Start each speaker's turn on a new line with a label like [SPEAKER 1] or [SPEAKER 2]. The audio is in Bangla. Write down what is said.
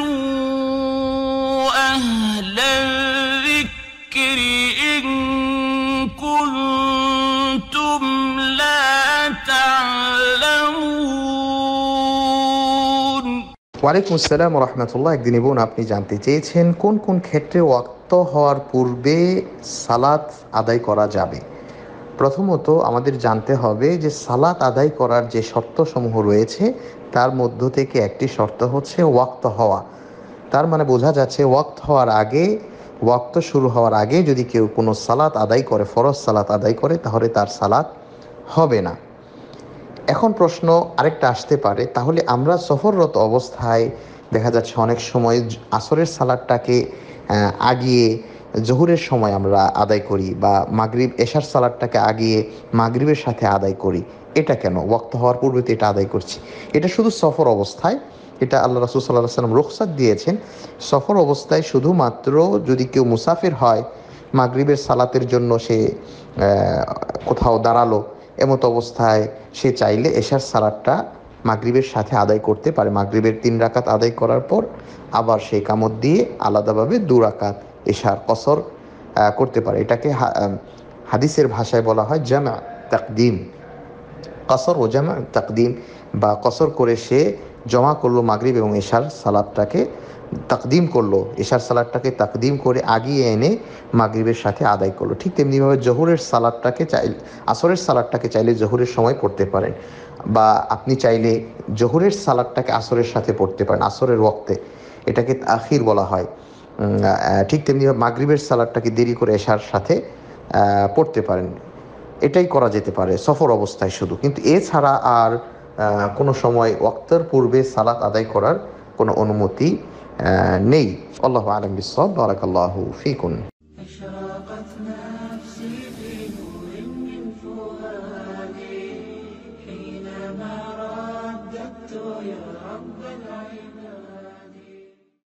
[SPEAKER 1] فاسألوا أهل الذكر إن كنتم لا تعلمون
[SPEAKER 2] ওয়ালাইকুম আসসালাম রহমতুল্লাহ একদিন বোন আপনি জানতে চেয়েছেন কোন কোন ক্ষেত্রে ওয়াক্ত হওয়ার পূর্বে সালাত আদায় করা যাবে প্রথমত আমাদের জানতে হবে যে সালাত আদায় করার যে শর্তসমূহ রয়েছে, তার মধ্য থেকে একটি শর্ত হচ্ছে ওয়াক্ত হওয়া। তার মানে বোঝা যাচ্ছে ওয়াক্ত হওয়ার আগে, ওয়াক্ত শুরু হওয়ার আগে যদি কেউ কোনো সালাত আদায় করে, ফরজ সালাত আদায় করে, তাহলে তার সালাত হবে না। এখন প্রশ্ন আরেকটা আসতে পারে, তাহলে আমরা সফররত অবস্থায় দেখা যাচ্ছে অনেক সময় আসরের সালাদটাকে আগিয়ে জহুরের সময় আমরা আদায় করি বা মাগরিব এশার সালাদটাকে আগিয়ে মাগরিবের সাথে আদায় করি। এটা কেন? ওয়াক্ত হওয়ার পূর্বে তো এটা আদায় করছি। এটা শুধু সফর অবস্থায়। এটা আল্লাহ রাসুল সাল্লাহ সাল্লাম রুখসাত দিয়েছেন। সফর অবস্থায় শুধুমাত্র যদি কেউ মুসাফির হয়, মাগরিবের সালাতের জন্য সে কোথাও দাঁড়াল, এমত অবস্থায় সে চাইলে এশার সালাদটা মাগরিবের সাথে আদায় করতে পারে। মাগরিবের তিন রাকাত আদায় করার পর আবার সেই কামত দিয়ে আলাদাভাবে দু রাকাত এশার কসর করতে পারে। এটাকে হাদিসের ভাষায় বলা হয় জামা তাকদিম। কসর ও জামা তাকদিম বা কসর করে সে জমা করল মাগরিব এবং এশার সালাদটাকে, তাকদিম করল। এশার সালাদটাকে তাকদিম করে আগিয়ে এনে মাগরিবের সাথে আদায় করল। ঠিক তেমনিভাবে জহুরের সালাদটাকে চাই আসরের সালাদটাকে চাইলে জহুরের সময় পড়তে পারেন বা আপনি চাইলে জহুরের সালাদটাকে আসরের সাথে পড়তে পারেন, আসরের ওক্তে এটাকে আখির বলা হয়। ঠিক তেমনিভাবে মাগরিবের সালাদটাকে দেরি করে এশার সাথে আহ, পড়তে পারেন এটাই করা যেতে পারে সফর অবস্থায় শুধু কিন্তু এছাড়া আর আহ, কোনো সময় ওয়াক্তের পূর্বে সালাত আদায় করার কোনো অনুমতি আহ, নেই আল্লাহ আলম বিসব বারাকাল্লাহ ফিকুন
[SPEAKER 3] أشرقت نفسي بنور من فؤادي حينما رددت يا رب العباد